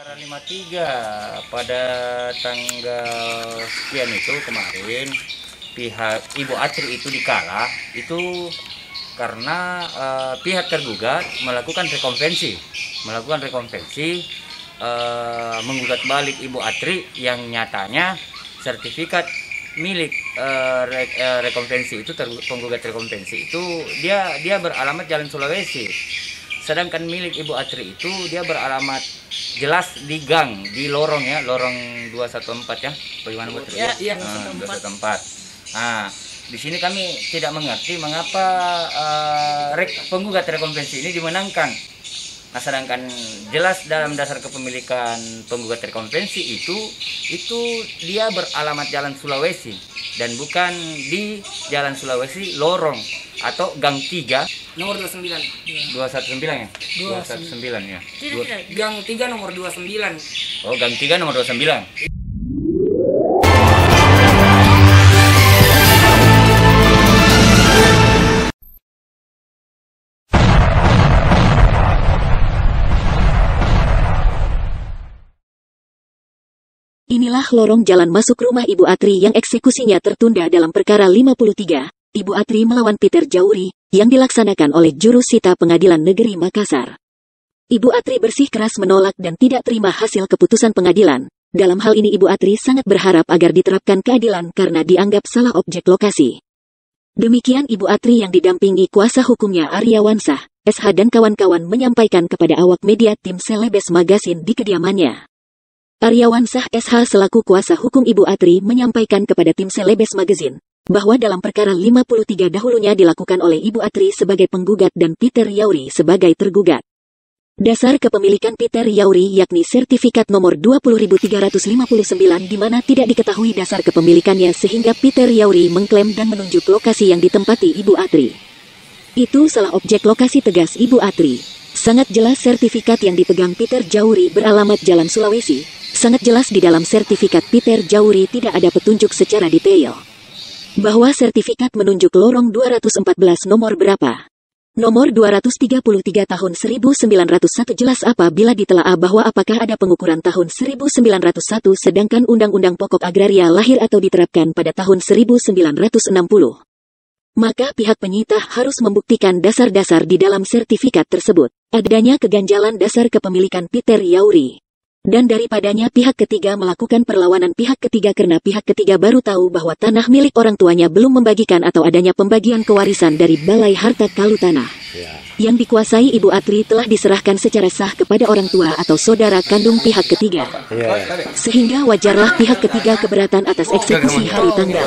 Perkara 53 pada tanggal sekian itu kemarin pihak Ibu Atri itu dikalah itu karena eh, pihak tergugat melakukan rekonvensi melakukan rekonvensi eh, menggugat balik Ibu Atri yang nyatanya sertifikat milik eh, re- eh, rekonvensi itu tergu- penggugat rekonvensi itu dia dia beralamat Jalan Sulawesi sedangkan milik Ibu Atri itu dia beralamat jelas di gang di lorong ya lorong 214 ya bagaimana Bu Tri? Ya, iya, Ah, 214. 214 nah di sini kami tidak mengerti mengapa rek- penggugat rekonvensi ini dimenangkan nah sedangkan jelas dalam dasar kepemilikan penggugat rekonvensi itu itu dia beralamat Jalan Sulawesi dan bukan di Jalan Sulawesi lorong atau gang 3 Nomor 29. 219 ya? 219 ya. Tidak, Dua- tidak. Gang 3 nomor 29. Oh, gang 3 nomor 29. Inilah lorong jalan masuk rumah Ibu Atri yang eksekusinya tertunda dalam perkara 53, Ibu Atri melawan Peter Jauri, yang dilaksanakan oleh juru sita Pengadilan Negeri Makassar. Ibu Atri bersih keras menolak dan tidak terima hasil keputusan pengadilan. Dalam hal ini Ibu Atri sangat berharap agar diterapkan keadilan karena dianggap salah objek lokasi. Demikian Ibu Atri yang didampingi kuasa hukumnya Arya Wansah, SH dan kawan-kawan menyampaikan kepada awak media tim Selebes Magazine di kediamannya. Aryawan Sah SH selaku kuasa hukum Ibu Atri menyampaikan kepada tim Selebes Magazine bahwa dalam perkara 53 dahulunya dilakukan oleh Ibu Atri sebagai penggugat dan Peter Yauri sebagai tergugat. Dasar kepemilikan Peter Yauri yakni sertifikat nomor 20359 di mana tidak diketahui dasar kepemilikannya sehingga Peter Yauri mengklaim dan menunjuk lokasi yang ditempati Ibu Atri. Itu salah objek lokasi tegas Ibu Atri. Sangat jelas sertifikat yang dipegang Peter Jauri beralamat Jalan Sulawesi. Sangat jelas di dalam sertifikat Peter Jauri tidak ada petunjuk secara detail. Bahwa sertifikat menunjuk lorong 214 nomor berapa. Nomor 233 tahun 1901 jelas apabila ditelaah bahwa apakah ada pengukuran tahun 1901 sedangkan Undang-Undang Pokok Agraria lahir atau diterapkan pada tahun 1960 maka pihak penyita harus membuktikan dasar-dasar di dalam sertifikat tersebut. Adanya keganjalan dasar kepemilikan Peter Yauri. Dan daripadanya pihak ketiga melakukan perlawanan pihak ketiga karena pihak ketiga baru tahu bahwa tanah milik orang tuanya belum membagikan atau adanya pembagian kewarisan dari Balai Harta Kalu Tanah. Yang dikuasai Ibu Atri telah diserahkan secara sah kepada orang tua atau saudara kandung pihak ketiga. Sehingga wajarlah pihak ketiga keberatan atas eksekusi hari tanggal.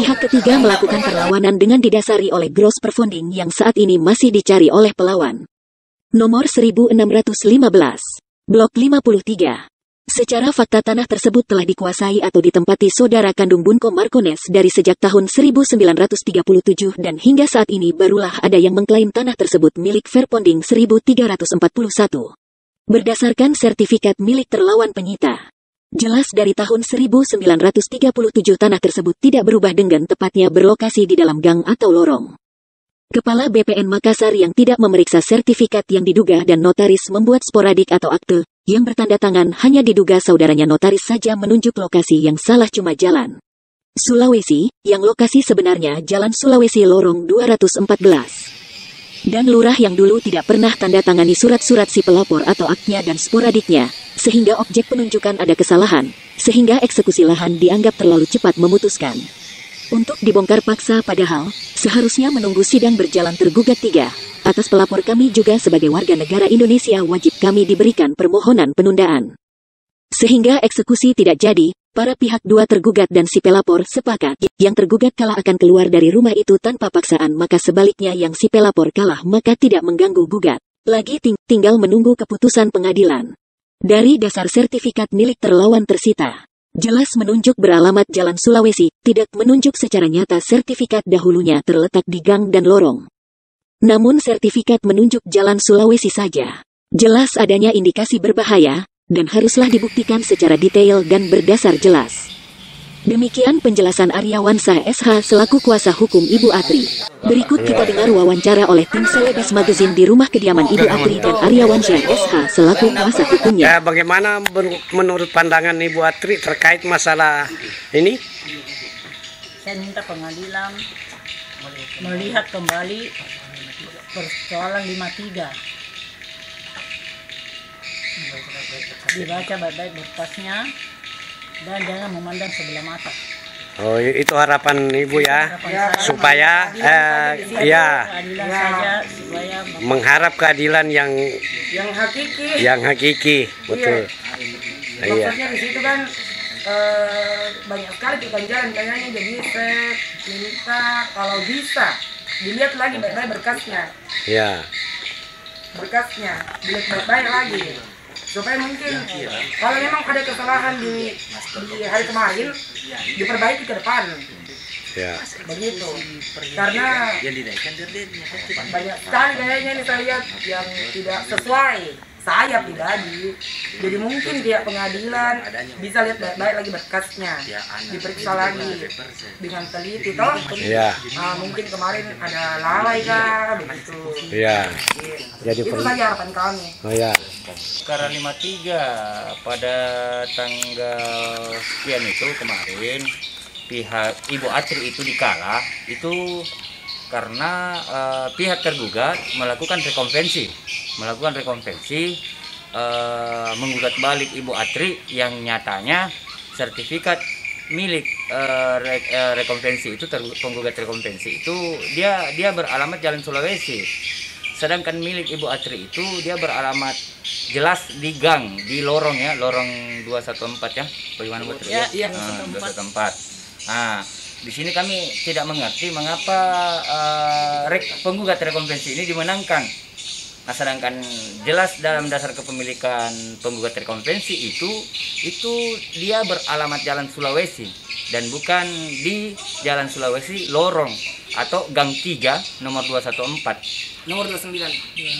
Pihak ketiga melakukan perlawanan dengan didasari oleh gross performing yang saat ini masih dicari oleh pelawan. Nomor 1615. Blok 53. Secara fakta tanah tersebut telah dikuasai atau ditempati saudara kandung Bunko Marcones dari sejak tahun 1937 dan hingga saat ini barulah ada yang mengklaim tanah tersebut milik Fairponding 1341. Berdasarkan sertifikat milik terlawan penyita. Jelas dari tahun 1937 tanah tersebut tidak berubah dengan tepatnya berlokasi di dalam gang atau lorong. Kepala BPN Makassar yang tidak memeriksa sertifikat yang diduga dan notaris membuat sporadik atau akte, yang bertanda tangan hanya diduga saudaranya notaris saja menunjuk lokasi yang salah cuma jalan. Sulawesi, yang lokasi sebenarnya Jalan Sulawesi Lorong 214. Dan lurah yang dulu tidak pernah tanda tangani surat-surat si pelapor atau aknya dan sporadiknya, sehingga objek penunjukan ada kesalahan, sehingga eksekusi lahan dianggap terlalu cepat memutuskan. Untuk dibongkar paksa padahal, seharusnya menunggu sidang berjalan tergugat tiga. Atas pelapor kami juga sebagai warga negara Indonesia wajib kami diberikan permohonan penundaan. Sehingga eksekusi tidak jadi, para pihak dua tergugat dan si pelapor sepakat, yang tergugat kalah akan keluar dari rumah itu tanpa paksaan maka sebaliknya yang si pelapor kalah maka tidak mengganggu gugat. Lagi ting tinggal menunggu keputusan pengadilan. Dari dasar sertifikat milik terlawan tersita. Jelas menunjuk beralamat Jalan Sulawesi, tidak menunjuk secara nyata sertifikat dahulunya terletak di gang dan lorong. Namun sertifikat menunjuk Jalan Sulawesi saja. Jelas adanya indikasi berbahaya, dan haruslah dibuktikan secara detail dan berdasar jelas. Demikian penjelasan Aryawansa SH selaku kuasa hukum Ibu Atri. Berikut kita dengar wawancara oleh tim Selebis Magazine di rumah kediaman Ibu Atri dan Aryawansyah SH selaku kuasa hukumnya. Ya, bagaimana menurut pandangan Ibu Atri terkait masalah ini? saya minta pengadilan melihat kembali persoalan 53 dibaca baik-baik berkasnya dan jangan memandang sebelah mata. Oh, itu harapan Ibu ya, Harapan saya. Supaya eh, ya. keadilan saja supaya mengharap keadilan yang yang hakiki. Yang hakiki, betul. Iya. maksudnya di situ kan eh, banyak sekali perpanjangan kayaknya jadi saya minta kalau bisa dilihat lagi baik-baik berkasnya. Ya, berkasnya dilihat baik-baik lagi supaya mungkin kalau memang ada kesalahan di di hari kemarin diperbaiki ke depan. Ya. begitu. Karena banyak sekali kayaknya ini saya lihat yang tidak sesuai saya pribadi jadi mungkin pihak pengadilan bisa lihat baik-baik lagi berkasnya. Diperiksa lagi dengan teliti. Toh Iya. Ah, mungkin kemarin ada lalai kah? begitu. Ya. Jadi itu saja harapan kami. Oh ya. Perkara 53 pada tanggal sekian itu kemarin pihak Ibu Atri itu dikala itu karena eh, pihak tergugat melakukan rekonvensi, melakukan rekonvensi eh, menggugat balik Ibu Atri yang nyatanya sertifikat milik eh, re- eh, rekonvensi itu ter- penggugat rekonvensi itu dia dia beralamat Jalan Sulawesi sedangkan milik Ibu Atri itu dia beralamat jelas di gang di lorong ya lorong 214 ya bagaimana Bu Atri? Ya, iya, 214. 214 nah di sini kami tidak mengerti mengapa rek- penggugat rekonvensi ini dimenangkan. Nah sedangkan jelas dalam dasar kepemilikan penggugat rekonvensi itu itu dia beralamat Jalan Sulawesi dan bukan di Jalan Sulawesi lorong atau gang 3 nomor 214 nomor 29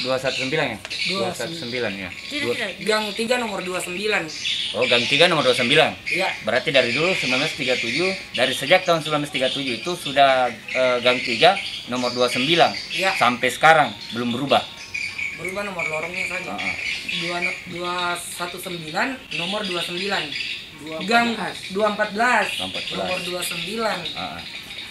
219 ya? 219 ya. Dua- gang 3 nomor 29 Oh, gang 3 nomor 29. Iya. Berarti dari dulu 1937, dari sejak tahun 1937 itu sudah eh, gang 3 nomor 29 Iya. sampai sekarang belum berubah. berubah nomor lorongnya saja dua satu sembilan nomor dua sembilan gang dua empat belas 214. nomor dua sembilan Heeh.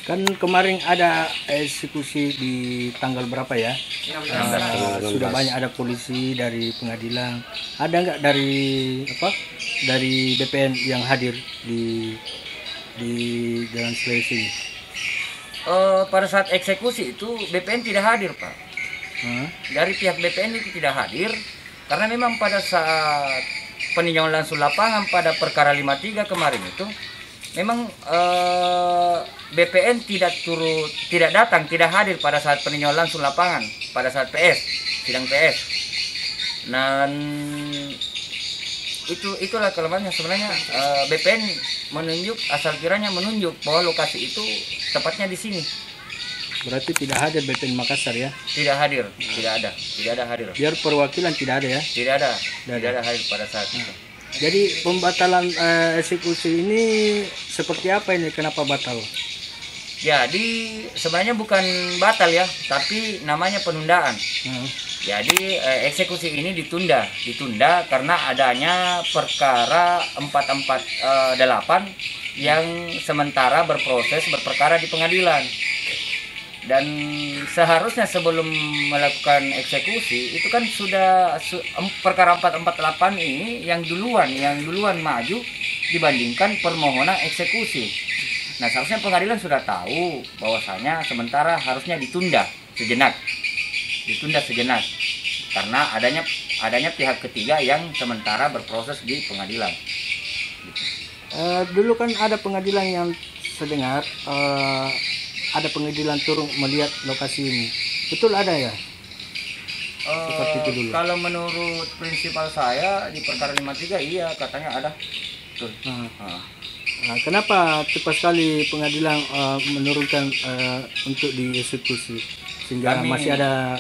Kan kemarin ada eksekusi di tanggal berapa ya? Eh, sudah banyak ada polisi dari pengadilan. Ada nggak dari apa? Dari BPN yang hadir di di Jalan Sulawesi? Eh, pada saat eksekusi itu BPN tidak hadir, Pak. Hah? Dari pihak BPN itu tidak hadir karena memang pada saat peninjauan langsung lapangan pada perkara 53 kemarin itu memang eh, BPN tidak turut tidak datang tidak hadir pada saat peninjauan langsung lapangan pada saat PS sidang PS dan itu itulah kelemahannya. Sebenarnya eh, BPN menunjuk asal kiranya menunjuk bahwa lokasi itu tepatnya di sini. Berarti tidak hadir BPN Makassar ya? tidak hadir tidak ada tidak ada hadir. Biar perwakilan tidak ada ya? tidak ada tidak ada hadir pada saat itu Jadi pembatalan eh, eksekusi ini seperti apa ini? Kenapa batal? Jadi sebenarnya bukan batal ya, tapi namanya penundaan. Hah? Jadi eh, eksekusi ini ditunda, ditunda karena adanya perkara 448 yang sementara berproses berperkara di pengadilan. Dan seharusnya sebelum melakukan eksekusi itu kan sudah su- em- perkara 448 ini yang duluan yang duluan maju dibandingkan permohonan eksekusi. Nah, seharusnya pengadilan sudah tahu bahwasanya sementara harusnya ditunda sejenak. Ditunda sejenak karena adanya adanya pihak ketiga yang sementara berproses di pengadilan. Eh, dulu kan ada pengadilan yang sedengar eh, ada pengadilan turun melihat lokasi ini. Betul ada ya? Seperti itu dulu. Eh, Kalau menurut prinsipal saya di perkara 53 iya katanya ada. Betul. Nah, Ah. nah, kenapa cepat sekali pengadilan eh, menurunkan eh, untuk dieksekusi sehingga Kami- masih ada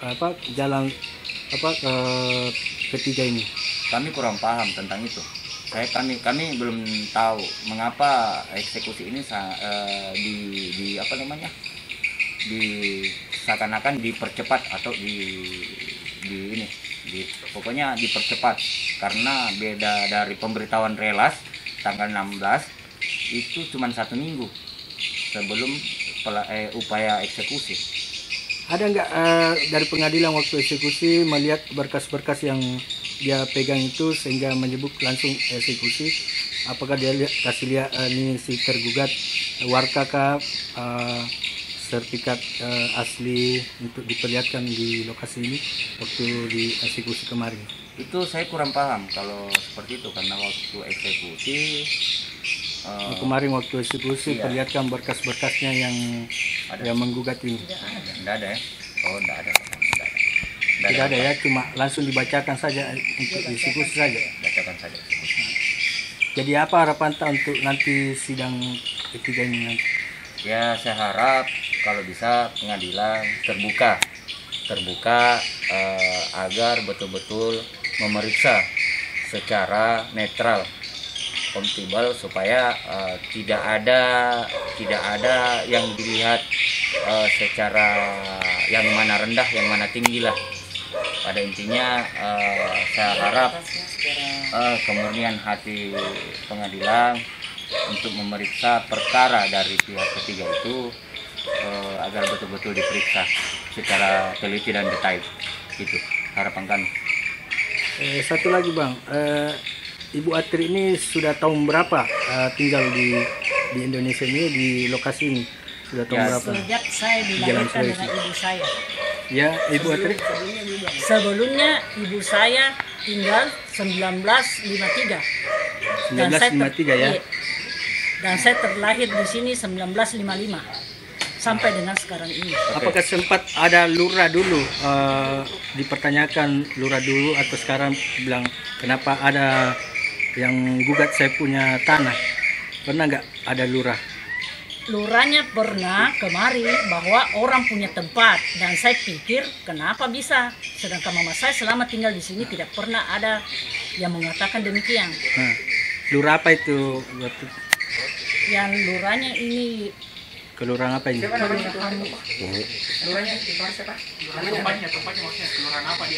apa jalan apa eh, ketiga ini? Kami kurang paham tentang itu. Saya kami kami belum tahu mengapa eksekusi ini eh, di di apa namanya? Di seakan-akan dipercepat atau di di ini di pokoknya dipercepat. Karena beda dari pemberitahuan relas tanggal 16 itu cuma satu minggu sebelum eh, upaya eksekusi. Ada nggak eh, dari pengadilan waktu eksekusi melihat berkas-berkas yang dia pegang itu sehingga menyebut langsung eksekusi? Apakah dia lihat, kasih lihat eh, ini si tergugat warga kah, eh, sertifikat eh, asli untuk diperlihatkan di lokasi ini waktu di eksekusi kemarin? itu saya kurang paham kalau seperti itu karena waktu eksekusi eh, Kemarin waktu eksekusi Iya. perlihatkan berkas-berkasnya yang Ada. yang menggugat ini. Tidak ada ya? Oh, tidak ada. Tidak ada. Tidak ada ya, cuma langsung dibacakan saja untuk eksekusi saja. Bacakan saja. Jadi apa harapan tak untuk nanti sidang ketiga ini nanti? Ya, saya harap kalau bisa pengadilan terbuka. Terbuka eh, agar betul-betul memeriksa secara netral kompatibel supaya eh, tidak ada tidak ada yang dilihat eh, secara yang mana rendah yang mana tinggi lah pada intinya eh, saya harap eh, kemurnian hati pengadilan untuk memeriksa perkara dari pihak ketiga itu eh, agar betul-betul diperiksa secara teliti dan detail. Gitu. Harapan kami. Eh, satu lagi bang, eh, Ibu Atri ini sudah tahun berapa eh, tinggal di di Indonesia ini di lokasi ini? Sudah tahun Ya, berapa? Sejak saya dilahirkan dengan ibu saya. Ya, Ibu Atri. Sebelumnya ibu saya tinggal 1953. Dan saya ter- 1953 ya. iya. Dan saya terlahir di sini 1955 sampai dengan sekarang ini. Apakah sempat ada lurah dulu eh, dipertanyakan lurah dulu atau sekarang bilang kenapa ada yang gugat saya punya tanah? Pernah nggak ada lurah? Lurahnya pernah kemari bahwa orang punya tempat dan saya pikir kenapa bisa? Sedangkan mama saya selama tinggal di sini tidak pernah ada yang mengatakan demikian. Nah, lurah apa itu? Waktu Yang lurahnya ini kelurahan apa ini? kelurahan Lurahnya di mana siapa?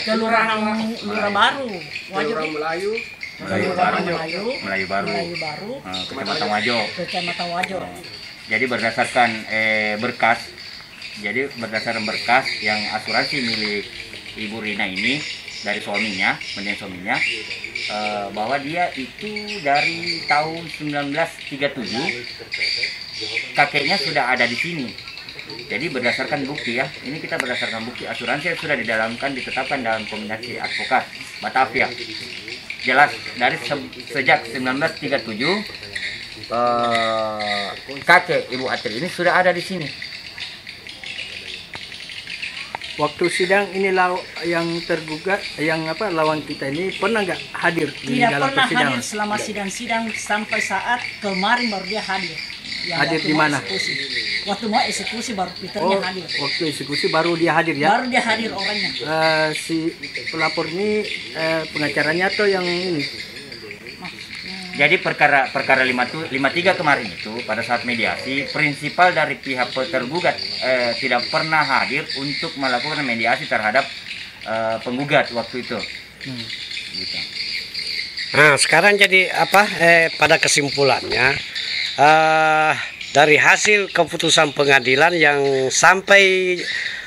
kelurahan lurah baru. Wajib. Melayu. Kelurahan Baru. Melayu. Melayu Baru. Melayu baru. Eh, Kecamatan Wajo. Kecamatan Wajo jadi berdasarkan eh, berkas jadi berdasarkan berkas yang asuransi milik Ibu Rina ini dari suaminya menjadi suaminya eh, bahwa dia itu dari tahun 1937 kakeknya sudah ada di sini. Jadi berdasarkan bukti ya ini kita berdasarkan bukti asuransi yang sudah didalamkan ditetapkan dalam kombinasi advokat Batavia. Jelas dari se- sejak 1937 eh, kakek Ibu Atri ini sudah ada di sini. Waktu sidang ini law yang tergugat yang apa lawan kita ini pernah nggak hadir di tidak dalam pernah persidangan? hadir selama sidang-sidang sampai saat kemarin baru dia hadir Yang Hadir di mana? eksekusi. waktu mau eksekusi baru Peternya Oh, hadir waktu eksekusi baru dia hadir ya? baru dia hadir orangnya Eh, si pelapor ini eh, pengacaranya atau yang ini? Jadi perkara perkara 5 53 kemarin itu pada saat mediasi prinsipal dari pihak tergugat eh, tidak pernah hadir untuk melakukan mediasi terhadap eh, penggugat waktu itu. Hmm. Gitu. Nah, sekarang jadi apa? Eh, pada kesimpulannya, eh, dari hasil keputusan pengadilan yang sampai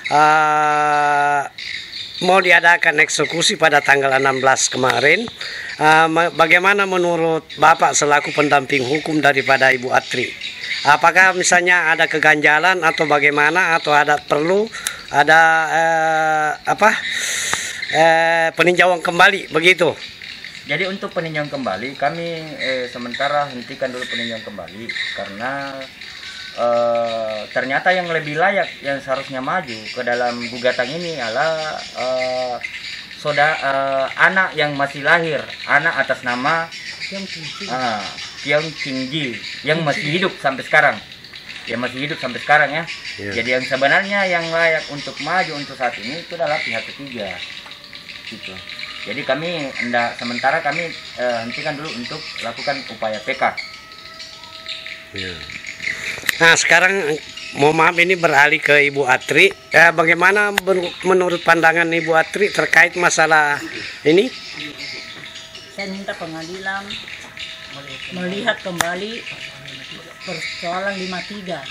eh, mau diadakan eksekusi pada tanggal 16 kemarin, ma- bagaimana menurut Bapak selaku pendamping hukum daripada Ibu Atri? Apakah misalnya ada keganjalan atau bagaimana atau ada perlu ada eh, apa eh, peninjauan kembali begitu? Jadi untuk peninjauan kembali kami eh, sementara hentikan dulu peninjauan kembali karena eh, ternyata yang lebih layak yang seharusnya maju ke dalam gugatan ini adalah eh, soda eh, anak yang masih lahir, anak atas nama ah, Kiong Tinggi yang masih hidup sampai sekarang. Yang masih hidup sampai sekarang ya. Iya. Jadi yang sebenarnya yang layak untuk maju untuk saat ini itu adalah pihak ketiga. Gitu. Jadi kami hendak sementara kami eh, hentikan dulu untuk lakukan upaya PK. Ya. Nah sekarang mohon maaf ini beralih ke Ibu Atri. Eh, bagaimana menurut pandangan Ibu Atri terkait masalah ini? Saya minta pengadilan melihat kembali persoalan 53.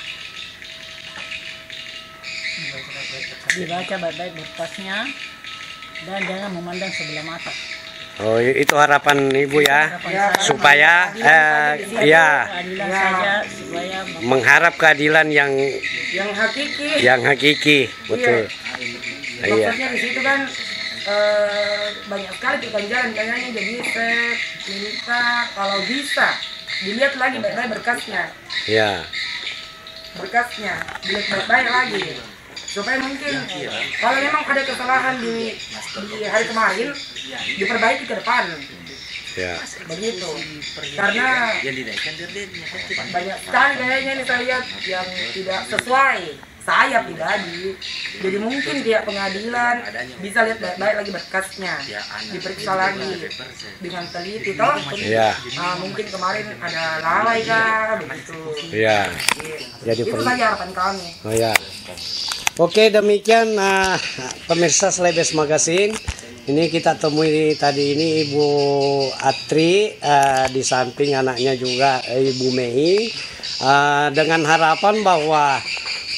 Dibaca baik-baik berkasnya dan jangan memandang sebelah mata. Oh itu harapan Ibu ya supaya eh, ya mengharap keadilan yang yang hakiki yang hakiki betul. Iya. maksudnya di situ kan eh, banyak sekali keganjalan kayaknya jadi saya minta kalau bisa dilihat lagi baik-baik berkasnya Ya. berkasnya dilihat baik-baik lagi supaya mungkin? Kalau memang ada kesalahan di di hari kemarin diperbaiki ke depan. Ya. begitu. Karena banyak sekali kayaknya ini saya lihat yang tidak sesuai. Saya pribadi jadi mungkin pihak pengadilan bisa lihat baik-baik lagi berkasnya. Diperiksa lagi dengan teliti. Toh Ya. Ah, mungkin kemarin ada lalai kah? Begitu. Ya. Jadi itu saja harapan kami. Oh ya. Oke demikian nah, pemirsa Selebes Magazine. Ini kita temui tadi ini Ibu Atri eh, di samping anaknya juga eh, Ibu Mei Eh, dengan harapan bahwa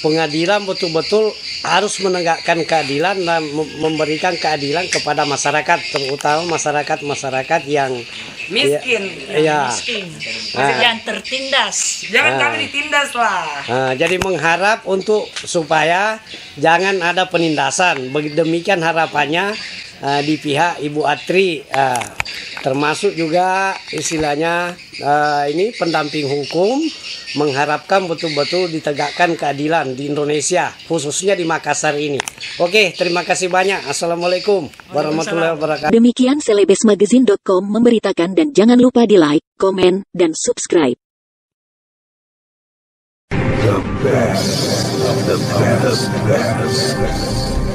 pengadilan betul-betul harus menegakkan keadilan dan mem- memberikan keadilan kepada masyarakat terutama masyarakat-masyarakat yang miskin ya miskin, Ah. yang tertindas. jangan Ah. kami ditindas lah Nah, jadi mengharap untuk supaya jangan ada penindasan. Demikian harapannya uh, di pihak Ibu Atri, uh, termasuk juga istilahnya uh, ini pendamping hukum mengharapkan betul-betul ditegakkan keadilan di Indonesia, khususnya di Makassar ini. Oke, terima kasih banyak. Assalamualaikum warahmatullahi wabarakatuh. Demikian selebesmagazine.com memberitakan dan jangan lupa di like, komen, dan subscribe. the best of the best.